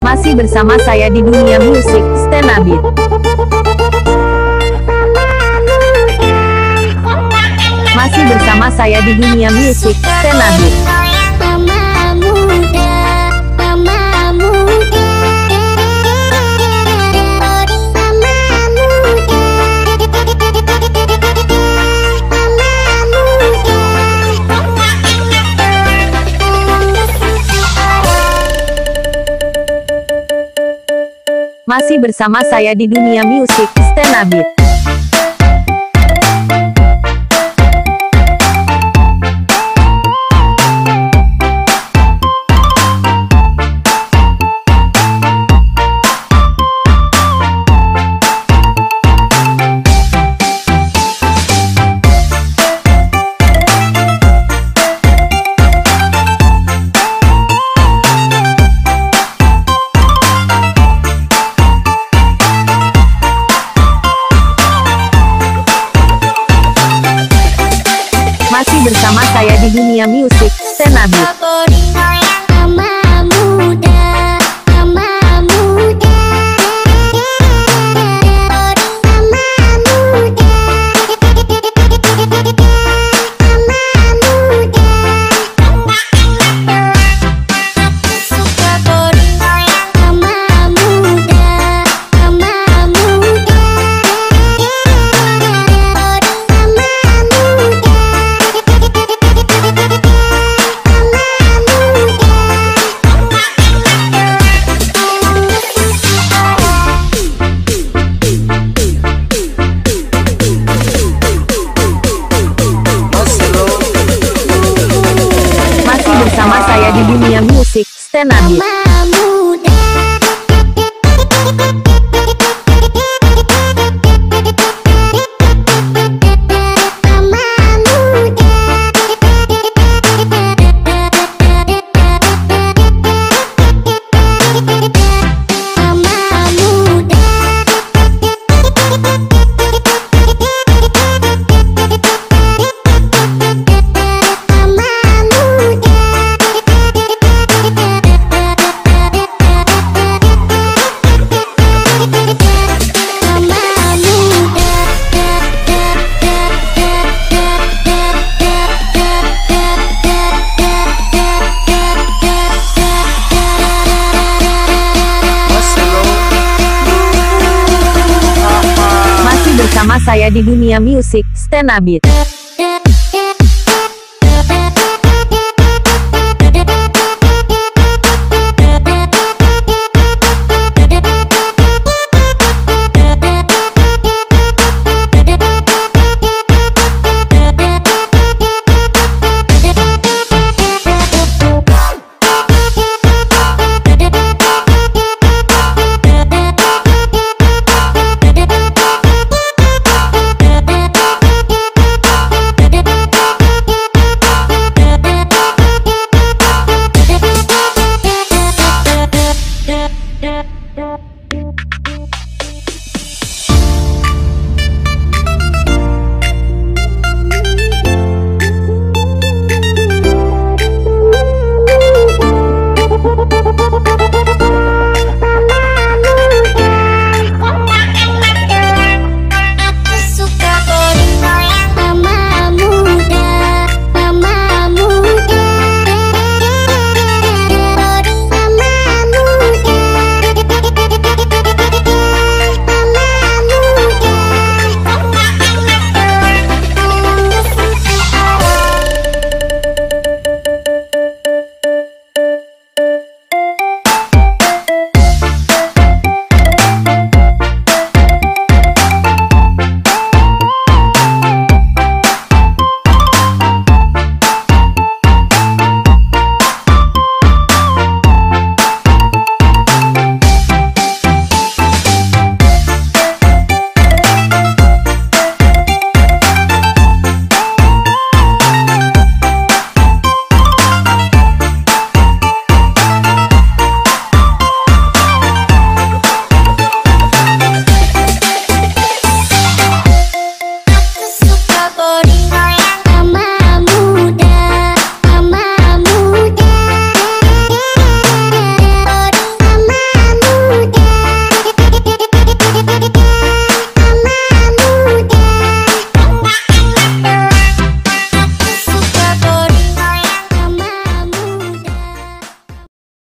Masih bersama saya di dunia musik, Stenabit. Masih bersama saya di dunia musik, Stenabit. Masih bersama saya di dunia musik, Stenabit. Masih bersama saya di dunia musik, Stenabit. Di dunia musik, saya di dunia musik, Stenabit.